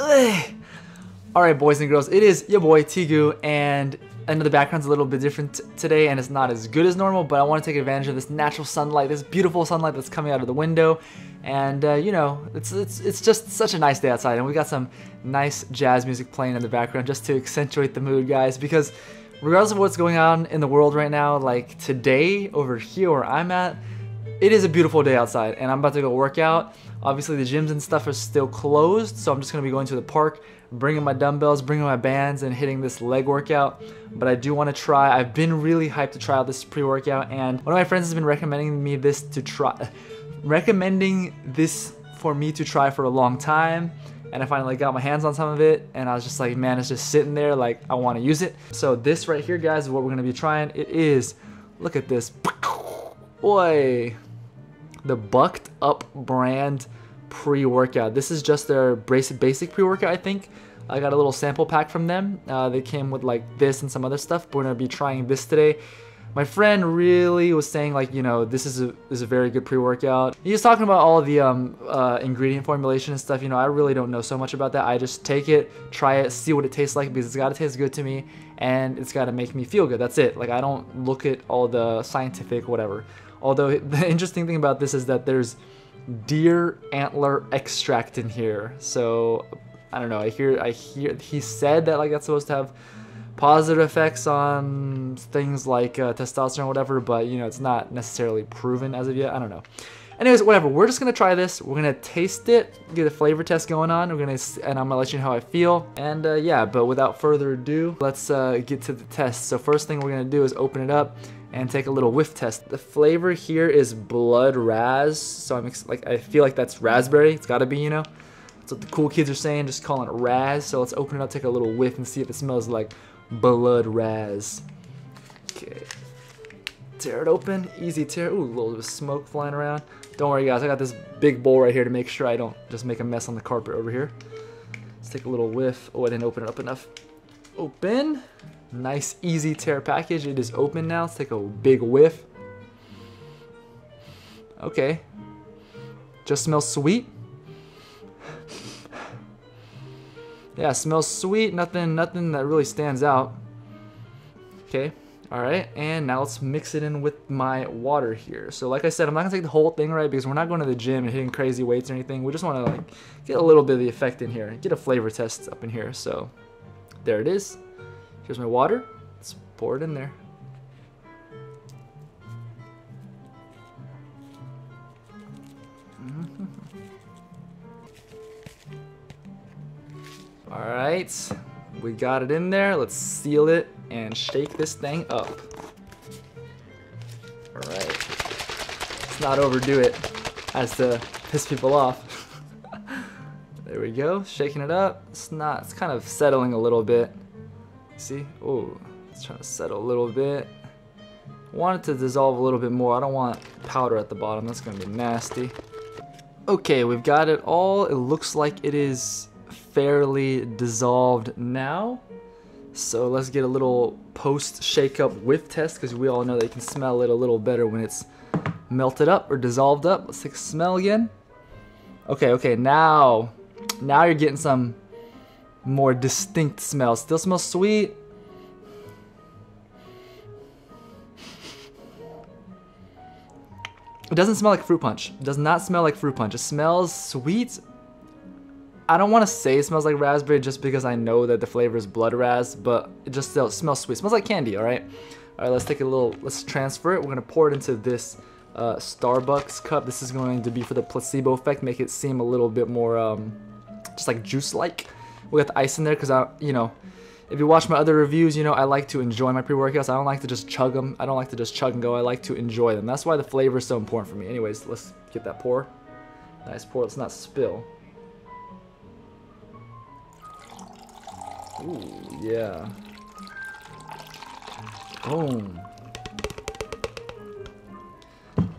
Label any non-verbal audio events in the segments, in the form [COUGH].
Alright boys and girls, it is your boy TGu and I know the background's a little bit different today and it's not as good as normal, but I want to take advantage of this natural sunlight, this beautiful sunlight that's coming out of the window. And uh, you know, it's, it's, it's just such a nice day outside and we got some nice jazz music playing in the background just to accentuate the mood guys because regardless of what's going on in the world right now, like today over here where I'm at, it is a beautiful day outside and I'm about to go work out. Obviously the gyms and stuff are still closed, so I'm just gonna be going to the park, bringing my dumbbells, bringing my bands, and hitting this leg workout. But I do wanna try, I've been really hyped to try out this pre-workout, and one of my friends has been recommending me this to try, recommending this for me to try for a long time. And I finally got my hands on some of it, and I was just like, man, it's just sitting there, like, I wanna use it. So this right here, guys, is what we're gonna be trying. It is, look at this, boy, the Bucked Up brand pre-workout. This is just their basic pre-workout, I think. I got a little sample pack from them. Uh, they came with like this and some other stuff. But we're gonna be trying this today. My friend really was saying like, you know, this is a is a very good pre-workout. He was talking about all the um, uh, ingredient formulation and stuff. You know, I really don't know so much about that. I just take it, try it, see what it tastes like because it's gotta taste good to me and it's gotta make me feel good. That's it. Like I don't look at all the scientific whatever. Although [LAUGHS] the interesting thing about this is that there's deer antler extract in here. So I don't know. I hear I hear he said that like that's supposed to have positive effects on things like uh, testosterone, whatever. But you know, it's not necessarily proven as of yet. I don't know. Anyways, whatever. We're just gonna try this. We're gonna taste it, get a flavor test going on. We're gonna and I'm gonna let you know how I feel. And uh, yeah, but without further ado, let's uh, get to the test. So first thing we're gonna do is open it up and take a little whiff test. The flavor here is blood raz, so I'm like I feel like that's raspberry. It's gotta be, you know. That's what the cool kids are saying, just calling it raz. So let's open it up, take a little whiff, and see if it smells like blood raz. Okay. Tear it open, easy tear. Ooh, a little bit of smoke flying around. Don't worry guys, I got this big bowl right here to make sure I don't just make a mess on the carpet over here. Let's take a little whiff. Oh, I didn't open it up enough. Open. Nice, easy tear package. It is open now. Let's take a big whiff. Okay. Just smells sweet. yeah, smells sweet. Nothing, nothing that really stands out. Okay. All right, and now let's mix it in with my water here. So like I said, I'm not gonna take the whole thing, right? Because we're not going to the gym and hitting crazy weights or anything. We just wanna like get a little bit of the effect in here, get a flavor test up in here. So there it is. Here's my water. Let's pour it in there. [LAUGHS] All right, we got it in there. Let's seal it and shake this thing up. All right, let's not overdo it as to piss people off. There we go, shaking it up. It's not, it's kind of settling a little bit. See? Oh, it's trying to settle a little bit. Want it to dissolve a little bit more. I don't want powder at the bottom. That's to be nasty. Okay, we've got it all. It looks like it is fairly dissolved now. So let's get a little post shake up whiff test because we all know that you can smell it a little better when it's melted up or dissolved up. Let's take a smell again. Okay, okay, now, now you're getting some more distinct smell. Still smells sweet. It doesn't smell like fruit punch. It does not smell like fruit punch. It smells sweet. I don't want to say it smells like raspberry just because I know that the flavor is blood raz, but it just still smells sweet. It smells like candy, all right? All right, let's take a little, let's transfer it. We're gonna pour it into this uh, Starbucks cup. This is going to be for the placebo effect, make it seem a little bit more um, just like juice-like. We got the ice in there because I, you know, if you watch my other reviews, you know I like to enjoy my pre-workouts. I don't like to just chug them. I don't like to just chug and go. I like to enjoy them. That's why the flavor is so important for me. Anyways, let's get that pour. Nice pour. Let's not spill. Ooh, yeah. Boom.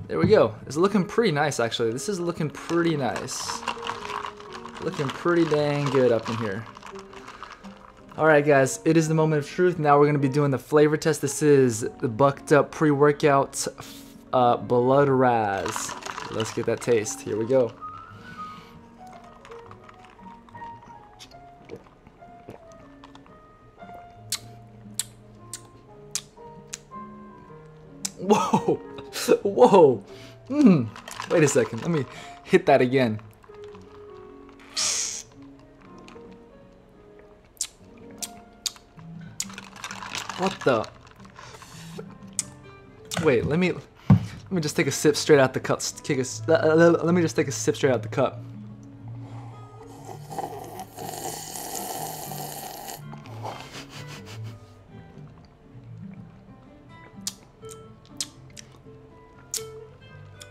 There we go. It's looking pretty nice, actually. This is looking pretty nice. Looking pretty dang good up in here. Alright guys, it is the moment of truth. Now we're going to be doing the flavor test. This is the Bucked Up Pre-Workout uh, Blood Raz. Let's get that taste. Here we go. Whoa! [LAUGHS] Whoa! Hmm. Wait a second. Let me hit that again. What the? Wait, let me let me just take a sip straight out the cup. Kick a, let me just take a sip straight out the cup.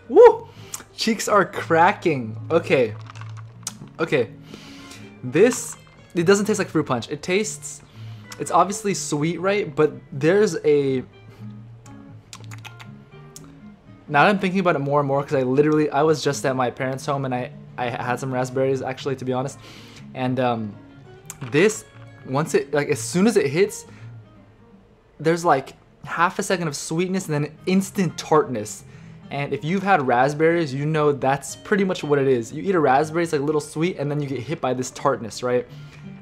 Woo! Cheeks are cracking. Okay. Okay. This, it doesn't taste like fruit punch. It tastes, it's obviously sweet, right? But there's a, now I'm thinking about it more and more, because I literally, I was just at my parents' home and I, I had some raspberries, actually, to be honest. And um, this, once it, like, as soon as it hits, there's like half a second of sweetness and then instant tartness. And if you've had raspberries, you know that's pretty much what it is. You eat a raspberry, it's like a little sweet, and then you get hit by this tartness, right?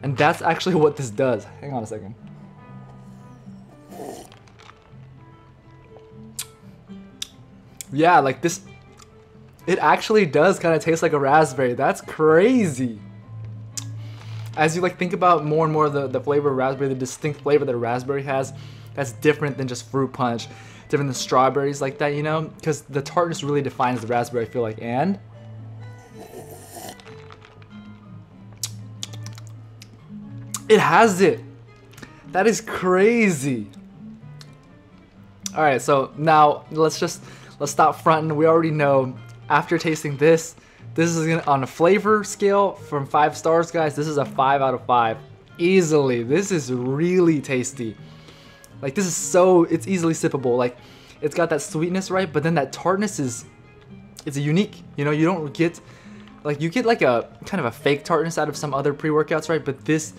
And that's actually what this does. Hang on a second. Yeah, like this, it actually does kind of taste like a raspberry. That's crazy. As you like think about more and more the, the flavor of raspberry, the distinct flavor that raspberry has, that's different than just fruit punch different than strawberries like that, you know? Because the tartness really defines the raspberry, I feel like. And it has it. That is crazy. All right, so now let's just let's stop fronting. We already know after tasting this, this is gonna, on a flavor scale from five stars, guys. This is a five out of five, easily. This is really tasty. Like this is so, it's easily sippable. Like it's got that sweetness, right? But then that tartness is, it's unique. You know, you don't get, like you get like a kind of a fake tartness out of some other pre-workouts, right? But this,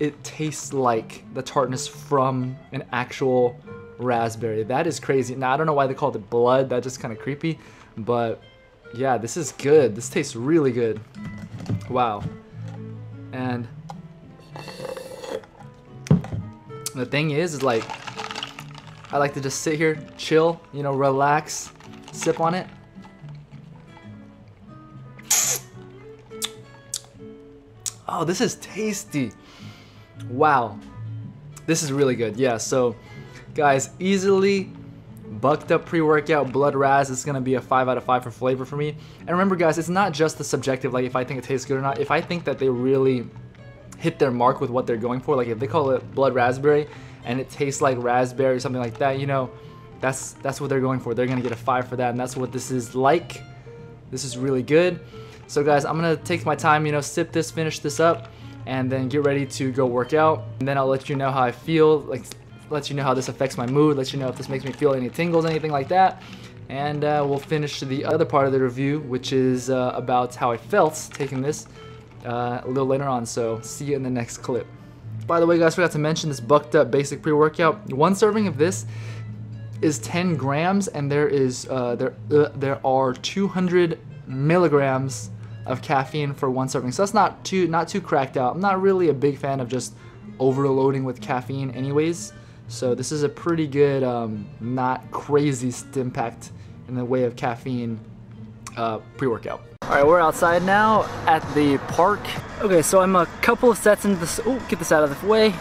it tastes like the tartness from an actual raspberry. That is crazy. Now I don't know why they called it blood. That's just kind of creepy. But yeah, this is good. This tastes really good. Wow. And the thing is, is like, I like to just sit here, chill, you know, relax, sip on it. Oh, this is tasty. Wow. This is really good. Yeah, so guys, easily bucked up pre-workout blood raz is going to be a 5 out of 5 for flavor for me. And remember guys, it's not just the subjective like if I think it tastes good or not. If I think that they really hit their mark with what they're going for. Like if they call it blood raspberry and it tastes like raspberry, or something like that, you know, that's that's what they're going for. They're gonna get a five for that, and that's what this is like. This is really good. So guys, I'm gonna take my time, you know, sip this, finish this up, and then get ready to go work out. And then I'll let you know how I feel, like let you know how this affects my mood, let you know if this makes me feel any tingles, anything like that. And uh, we'll finish the other part of the review, which is uh, about how I felt taking this uh, a little later on. So see you in the next clip. By the way, guys, forgot to mention this bucked up basic pre-workout. One serving of this is 10 grams, and there is uh, there uh, there are 200 milligrams of caffeine for one serving. So that's not too not too cracked out. I'm not really a big fan of just overloading with caffeine, anyways. So this is a pretty good, um, not crazy impact in the way of caffeine uh, pre-workout. All right, we're outside now at the park. Okay, so I'm a couple of sets into this, oh, get this out of the way.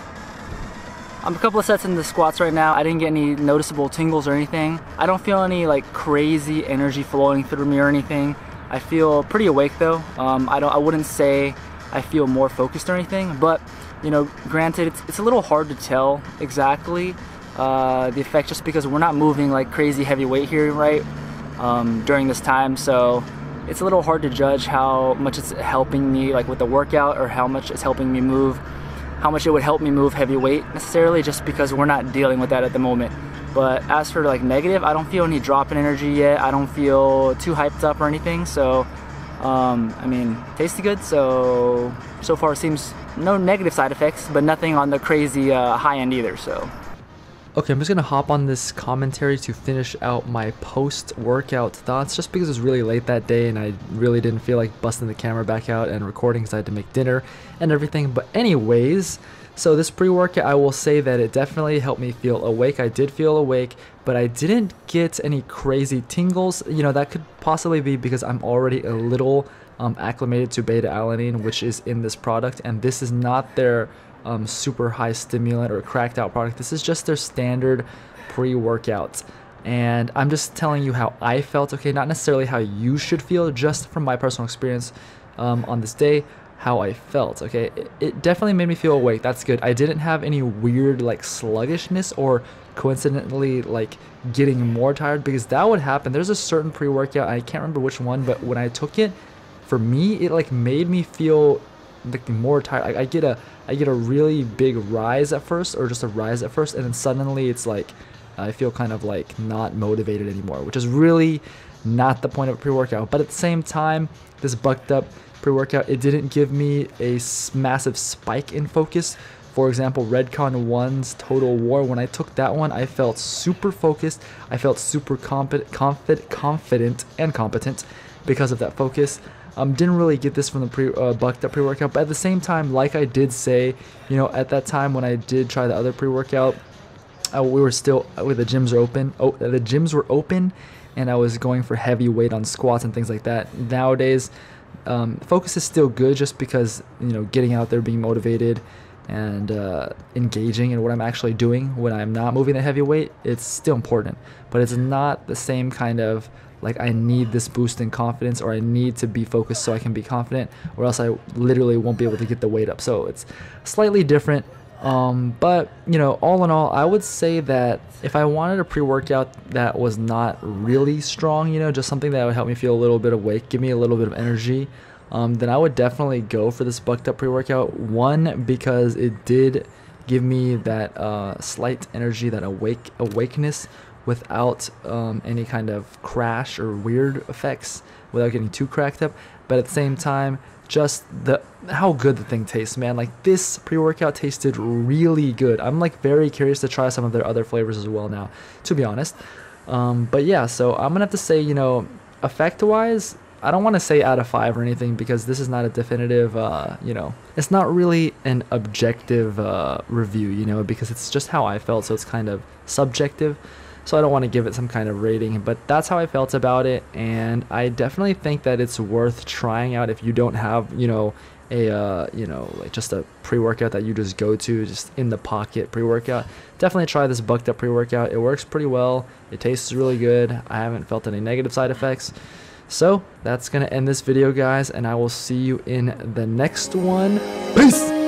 I'm a couple of sets into the squats right now. I didn't get any noticeable tingles or anything. I don't feel any like crazy energy flowing through me or anything. I feel pretty awake though. Um, I don't. I wouldn't say I feel more focused or anything, but you know, granted, it's, it's a little hard to tell exactly uh, the effect just because we're not moving like crazy heavy weight here, right? Um, during this time, so it's a little hard to judge how much it's helping me like with the workout or how much it's helping me move how much it would help me move heavy weight necessarily just because we're not dealing with that at the moment but as for like negative i don't feel any drop in energy yet. I don't feel too hyped up or anything. So um, i mean tasty good. So so far seems no negative side effects but nothing on the crazy uh, high end either so. Okay, I'm just gonna hop on this commentary to finish out my post-workout thoughts just because it was really late that day and I really didn't feel like busting the camera back out and recording because I had to make dinner and everything. But anyways, So this pre-workout, I will say that it definitely helped me feel awake. I did feel awake, but I didn't get any crazy tingles. You know, that could possibly be because I'm already a little um, acclimated to beta alanine, which is in this product, and this is not their um, super high stimulant or cracked out product. This is just their standard pre-workout. And I'm just telling you how I felt, okay? Not necessarily how you should feel, just from my personal experience um, on this day how I felt. Okay, it, it, definitely made me feel awake. That's good. I didn't have any weird like sluggishness or coincidentally like getting more tired because that would happen. There's a certain pre-workout I can't remember which one, but when I took it, for me it like made me feel like more tired. I, I get a I get a really big rise at first or just a rise at first, and then suddenly it's like I feel kind of like not motivated anymore, which is really not the point of a pre-workout. But at the same time, this bucked up pre-workout, it didn't give me a massive spike in focus. For example, Redcon 1's Total War, when I took that one, I felt super focused. I felt super confident, confident, confident and competent because of that focus. Um, didn't really get this from the pre uh, bucked up pre-workout, but at the same time, like I did say, you know, at that time when I did try the other pre-workout, uh, we were still uh, the gyms are open. Oh, the gyms were open, and I was going for heavy weight on squats and things like that. Nowadays, um, focus is still good just because you know getting out there, being motivated, and uh, engaging in what I'm actually doing when I'm not moving the heavy weight. It's still important, but it's not the same kind of like I need this boost in confidence or I need to be focused so I can be confident or else I literally won't be able to get the weight up. So it's slightly different um, but you know, all in all, I would say that if I wanted a pre-workout that was not really strong, you know, just something that would help me feel a little bit awake, give me a little bit of energy, um, then I would definitely go for this bucked up pre-workout. One because it did give me that uh, slight energy, that awake awakeness, without um, any kind of crash or weird effects, without getting too cracked up. But at the same time, just the how good the thing tastes, man. Like this pre-workout tasted really good. I'm like very curious to try some of their other flavors as well now, to be honest. Um, but yeah, so I'm gonna have to say, you know, effect-wise, I don't want to say out of five or anything because this is not a definitive, uh, you know, it's not really an objective uh, review, you know, because it's just how I felt, so it's kind of subjective so I don't want to give it some kind of rating, but that's how I felt about it, and I definitely think that it's worth trying out if you don't have, you know, a uh, you know like just a pre-workout that you just go to just in the pocket pre-workout. Definitely try this bucked up pre-workout. It works pretty well. It tastes really good. I haven't felt any negative side effects. So that's gonna end this video guys and i will see you in the next one. Peace